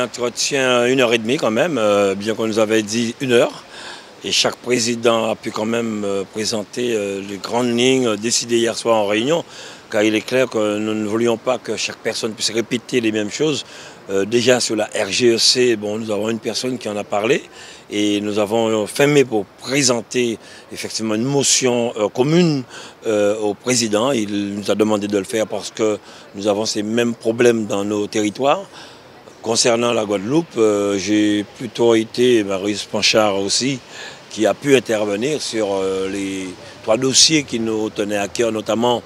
Entretien une heure et demie quand même, euh, bien qu'on nous avait dit une heure. Et chaque président a pu quand même euh, présenter euh, les grandes lignes décidées hier soir en réunion, car il est clair que nous ne voulions pas que chaque personne puisse répéter les mêmes choses. déjà sur la RGEC, bon, nous avons une personne qui en a parlé et nous avons fait pour présenter effectivement une motion commune au président. Il nous a demandé de le faire parce que nous avons ces mêmes problèmes dans nos territoires. Concernant la Guadeloupe, euh, j'ai plutôt été, Marius Panchard aussi, qui a pu intervenir sur euh, les trois dossiers qui nous tenaient à cœur, notamment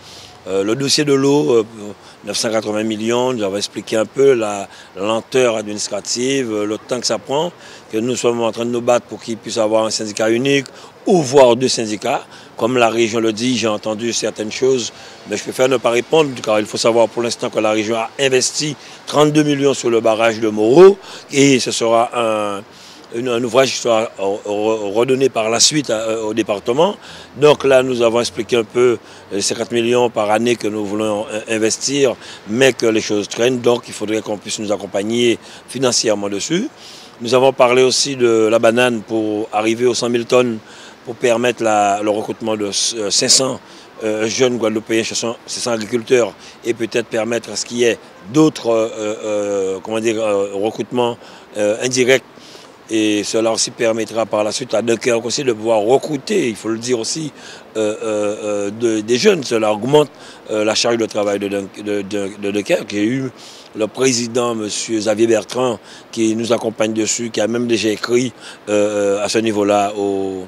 euh, le dossier de l'eau, 980 millions, nous avons expliqué un peu la lenteur administrative, le temps que ça prend, que nous sommes en train de nous battre pour qu'il puisse avoir un syndicat unique ou voire deux syndicats. Comme la région le dit, j'ai entendu certaines choses, mais je préfère ne pas répondre, car il faut savoir pour l'instant que la région a investi 32 millions sur le barrage de Moreau, et ce sera un, ouvrage qui sera redonné par la suite euh, au département. Donc là, nous avons expliqué un peu les 50 millions par année que nous voulons euh, investir, mais que les choses traînent, donc il faudrait qu'on puisse nous accompagner financièrement dessus. Nous avons parlé aussi de la banane pour arriver aux 100 000 tonnes pour permettre le recrutement de 500 euh, euh, jeunes Guadeloupéens, 500 agriculteurs et peut-être permettre à ce qu'il y ait d'autres euh, recrutements indirects et cela aussi permettra par la suite à Dunkerque aussi de pouvoir recruter, il faut le dire aussi, des jeunes. Cela augmente la charge de travail de, de, Dunkerque. J'ai eu le président, M. Xavier Bertrand, qui nous accompagne dessus, qui a même déjà écrit à ce niveau-là au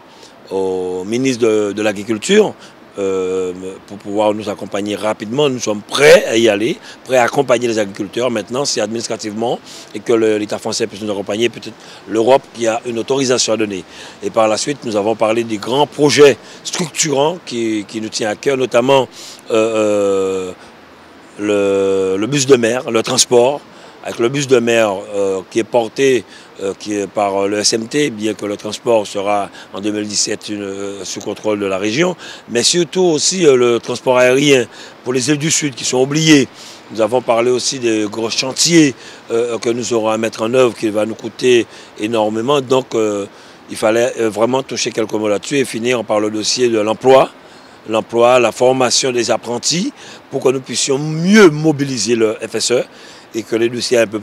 au ministre de, l'Agriculture euh, pour pouvoir nous accompagner rapidement. Nous sommes prêts à y aller, prêts à accompagner les agriculteurs. Maintenant, c'est administrativement et que l'État français puisse nous accompagner, peut-être l'Europe qui a une autorisation à donner. Et par la suite, nous avons parlé des grands projets structurants qui, nous tiennent à cœur, notamment euh, euh, le, bus de mer, le transport, avec le bus de mer qui est porté euh, par le SMT, bien que le transport sera en 2017 euh, sous contrôle de la région, mais surtout aussi euh, le transport aérien pour les îles du Sud qui sont oubliées. Nous avons parlé aussi des gros chantiers que nous aurons à mettre en œuvre qui va nous coûter énormément. Donc il fallait vraiment toucher quelques mots là-dessus et finir par le dossier de l'emploi l'emploi, la formation des apprentis pour que nous puissions mieux mobiliser le FSE et que les dossiers un peu